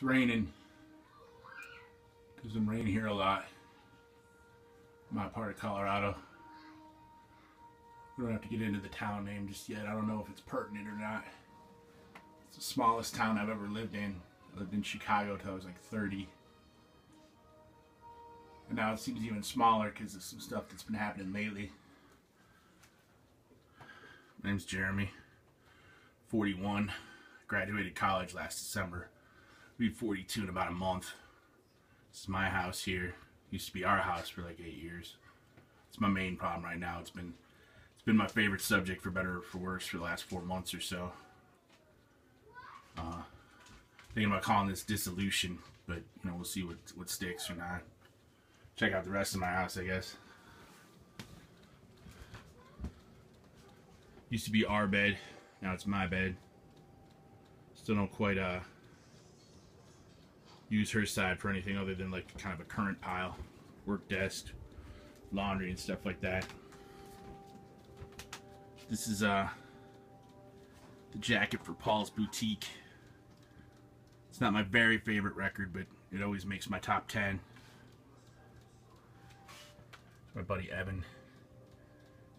It's raining. There's some rain here a lot. My part of Colorado. We don't have to get into the town name just yet. I don't know if it's pertinent or not. It's the smallest town I've ever lived in. I lived in Chicago till I was like 30. And now it seems even smaller because of some stuff that's been happening lately. My name's Jerimie. 41. Graduated college last December. Be 42 in about a month. This is my house here. Used to be our house for like eight years. It's my main problem right now. It's been it's been my favorite subject for better or for worse for the last four months or so. Uh, thinking about calling this dissolution, but you know we'll see what what sticks or not. Check out the rest of my house, I guess. Used to be our bed, now it's my bed. Still don't quite uh use her side for anything other than like kind of a current pile, work desk, laundry and stuff like that. This is uh the jacket for Paul's Boutique. It's not my very favorite record, but it always makes my top 10. My buddy Evan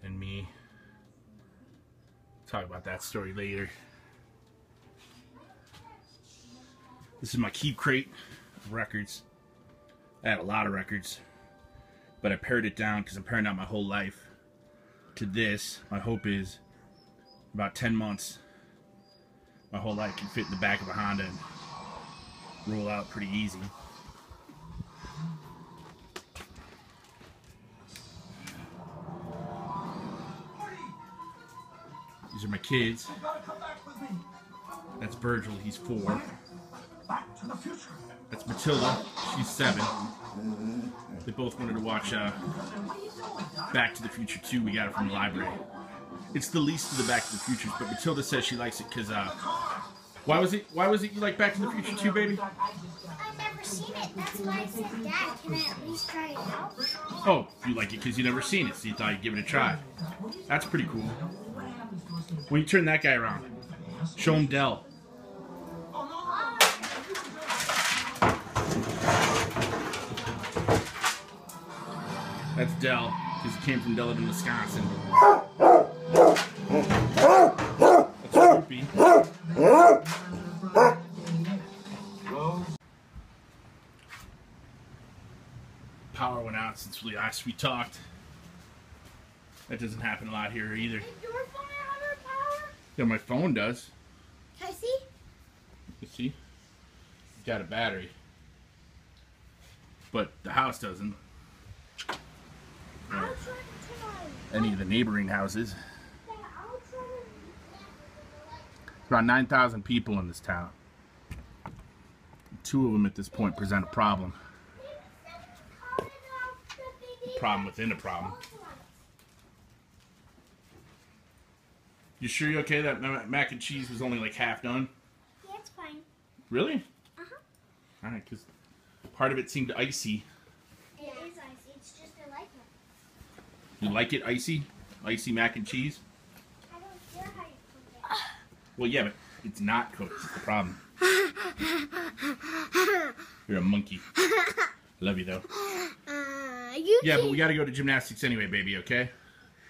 and me. Talk about that story later. This is my keep crate of records. I had a lot of records, but I pared it down because I'm paring down my whole life to this. My hope is about 10 months, my whole life can fit in the back of a Honda and roll out pretty easy. These are my kids. That's Virgil, he's four. That's Matilda, she's seven. They both wanted to watch uh, Back to the Future 2. We got it from the library. It's the least of the Back to the Futures, but Matilda says she likes it because uh, why was it? Why was it you like Back to the Future 2, baby? I've never seen it. That's why I said, Dad, can I at least try it out? Oh, you like it because you never seen it, so you thought you'd give it a try. That's pretty cool. When you turn that guy around, show him Dell. That's Dell, because he came from Delavan, Wisconsin. That's. Power went out since we last we talked. That doesn't happen a lot here either. Is your phone out of power? Yeah, my phone does. Can I see? You see? It's got a battery. But the house doesn't. I'll try to try. Any of the neighboring houses. About 9,000 people in this town. Two of them at this point present a problem. Problem within a problem. You sure you're okay? That mac and cheese was only like half done? Yeah, it's fine. Really? Uh-huh. Alright, because part of it seemed icy. It is icy. It's just I like it. You like it icy? Icy mac and cheese? Well, yeah, but it's not cooked. It's the problem. You're a monkey. Love you though. Uh, you Yeah, but we got to go to gymnastics anyway, baby. Okay?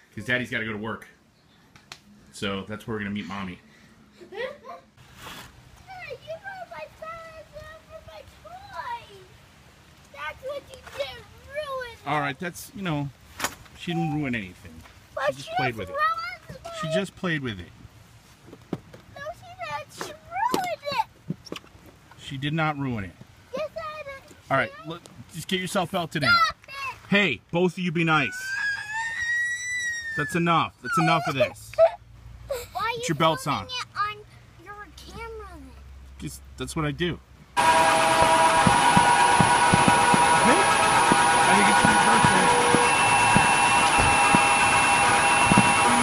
Because Daddy's got to go to work. So that's where we're gonna meet mommy. All right, that's you know, she didn't ruin anything. But just played with it. She just played with it. No, she did. She ruined it. She did not ruin it. Yes, I did. All right, look, just get yourself belted in. It. Hey, both of you, be nice. That's enough. That's enough of this. Why are you Put your belts on. it on your camera then? Just that's what I do. I think it's your birthday.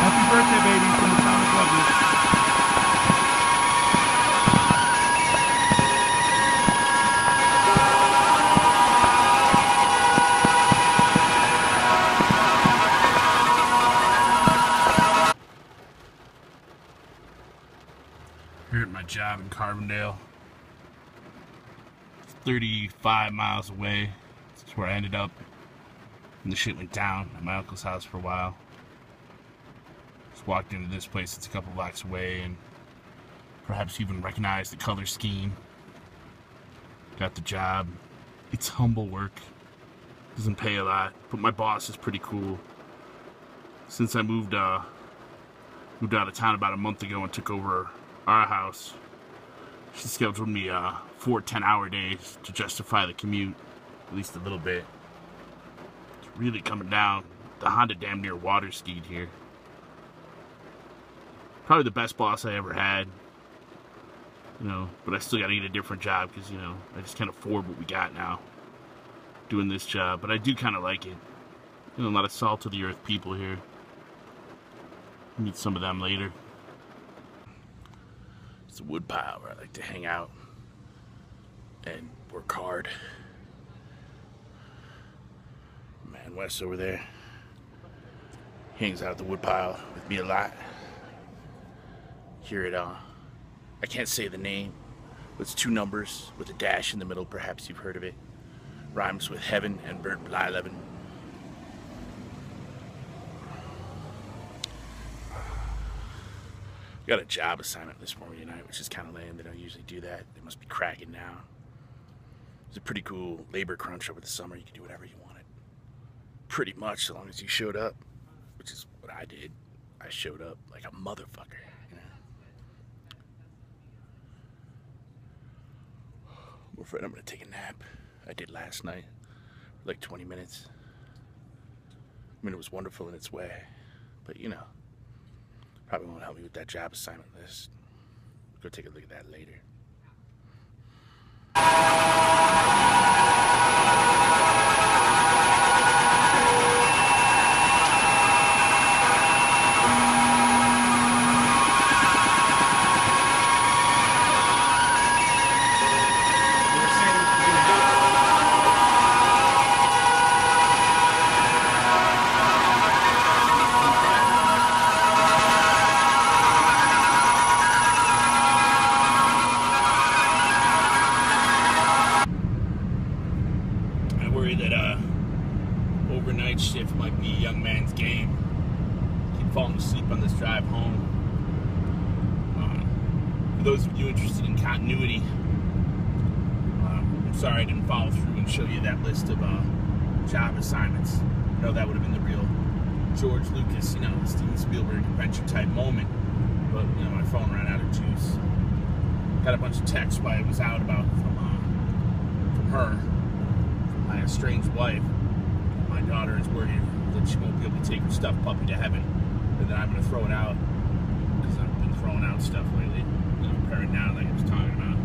Happy birthday, baby, from the Town of Douglas. Here at my job in Carbondale. 35 miles away. That's where I ended up. And the shit went down at my uncle's house for a while. Just walked into this place, it's a couple blocks away, and perhaps even recognized the color scheme. Got the job. It's humble work. Doesn't pay a lot, but my boss is pretty cool. Since I moved uh moved out of town about a month ago and took over our house, she scheduled me uh four 10 hour days to justify the commute, at least a little bit. It's really coming down. The Honda damn near water skied here. Probably the best boss I ever had. You know, but I still gotta get a different job because, you know, I just can't afford what we got now doing this job. But I do kind of like it. You know, a lot of salt of the earth people here. Meet some of them later. It's a wood pile where I like to hang out and work hard. Man, Wes over there hangs out at the woodpile with me a lot. Hear it uh I can't say the name. but It's two numbers with a dash in the middle, perhaps you've heard of it. Rhymes with heaven and Bert Blyleven. Got a job assignment this morning tonight, which is kind of lame. They don't usually do that. They must be cracking now. It's a pretty cool labor crunch over the summer. You can do whatever you wanted. Pretty much, so long as you showed up, which is what I did. I showed up like a motherfucker. You know? I'm afraid I'm gonna take a nap. I did last night, like 20 minutes. I mean, it was wonderful in its way, but you know, probably won't help me with that job assignment list. Go take a look at that later. I worry that uh, overnight shift might be a young man's game. Keep falling asleep on this drive home. Uh, for those of you interested in continuity, um, I'm sorry I didn't follow through and show you that list of uh, job assignments. Know that would have been the real George Lucas, you know, Steven Spielberg adventure type moment. But you know, my phone ran out of juice. Got a bunch of texts while I was out about from uh, from her my estranged wife, my daughter is worried that she won't be able to take her stuffed puppy to heaven, and then I'm going to throw it out because been throwing out stuff lately. You know, paring down like I was talking about.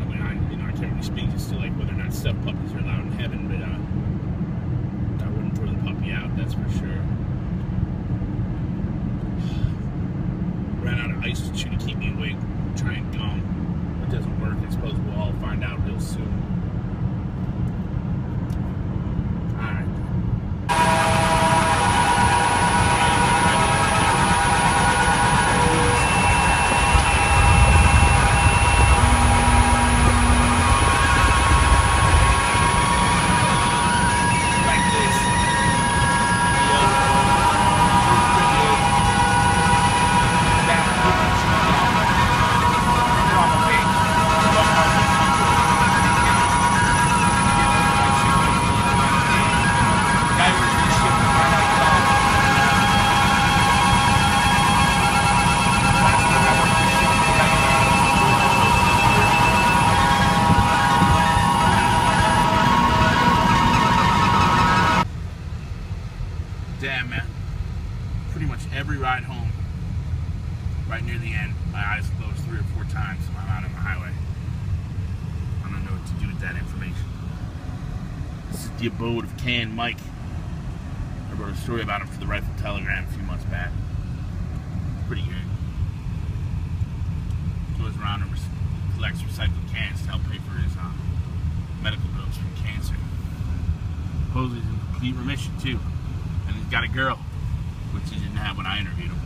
I mean, I you know I can't really speak as to like whether or not stuffed puppies are allowed in heaven, but uh, I wouldn't throw the puppy out. That's for sure. Ran out of ice to chew to keep me awake. Trying gum. It doesn't work. I suppose we'll all find out real soon. Alright. Like this. Damn, man. Pretty much every ride home, right near the end, my eyes closed three or four times while I'm out on the highway. I don't know what to do with that information. This is the abode of Can Mike. I wrote a story about him for the Rifle Telegram a few months back. Pretty good. Goes around and collects recycled cans to help pay for his uh, medical bills from cancer. Supposedly he's in complete remission too. And he's got a girl, which he didn't have when I interviewed him.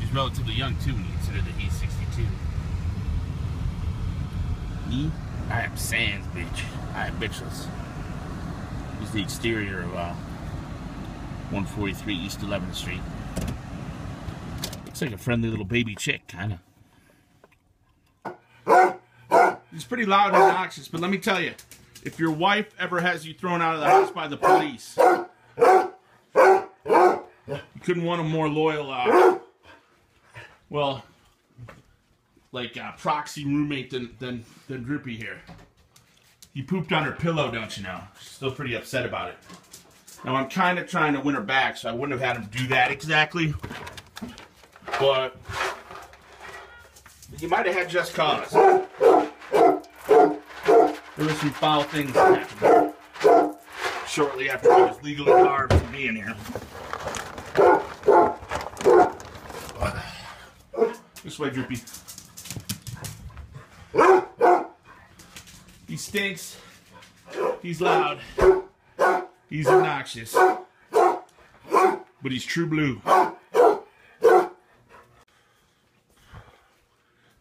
She's relatively young too when you consider that he's 62. Me, I am sans, bitch. I am bitchless. This is the exterior of uh, 143 East 11th Street. Looks like a friendly little baby chick, kind of. It's pretty loud and obnoxious, but let me tell you, if your wife ever has you thrown out of the house by the police, you couldn't want a more loyal, uh, well, like uh, proxy roommate than, than than Droopy here. He pooped on her pillow, don't you know? She's still pretty upset about it. Now I'm kind of trying to win her back, so I wouldn't have had him do that exactly. But you might have had just cause. There was some foul things that happened shortly after I was legally barred from being here. Way, Droopy. He stinks. He's loud. He's obnoxious. But he's true blue.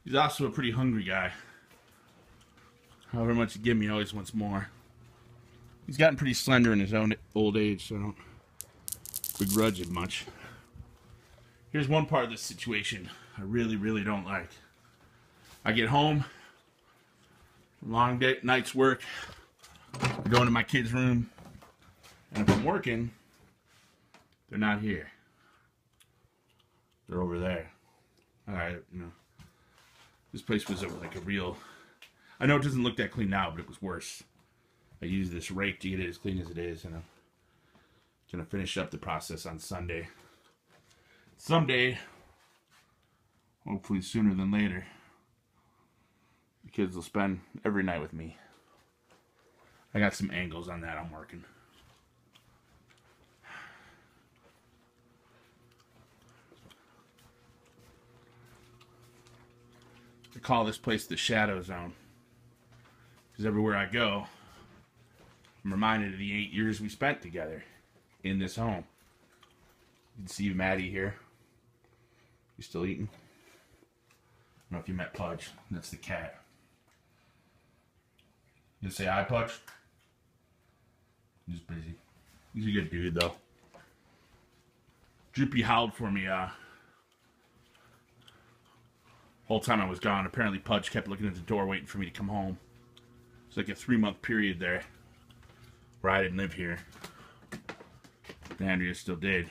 He's also a pretty hungry guy. However much you give me, he always wants more. He's gotten pretty slender in his own old age, so I don't begrudge it much. Here's one part of this situation I really, really don't like. I get home, long day, night's work, I go into my kid's room, and if I'm working, they're not here. They're over there. Alright, you know. This place was a, like a real. I know it doesn't look that clean now, but it was worse. I used this rake to get it as clean as it is, and I'm gonna finish up the process on Sunday. Someday, hopefully sooner than later, the kids will spend every night with me. I got some angles on that I'm working. I call this place the Shadow Zone. Because everywhere I go, I'm reminded of the eight years we spent together in this home. You can see Maddie here. You still eating? I don't know if you met Pudge. That's the cat. You say hi, Pudge? He's busy. He's a good dude, though. Droopy howled for me, uh, whole time I was gone. Apparently, Pudge kept looking at the door waiting for me to come home. It's like a three month period there where I didn't live here. And Andrea still did.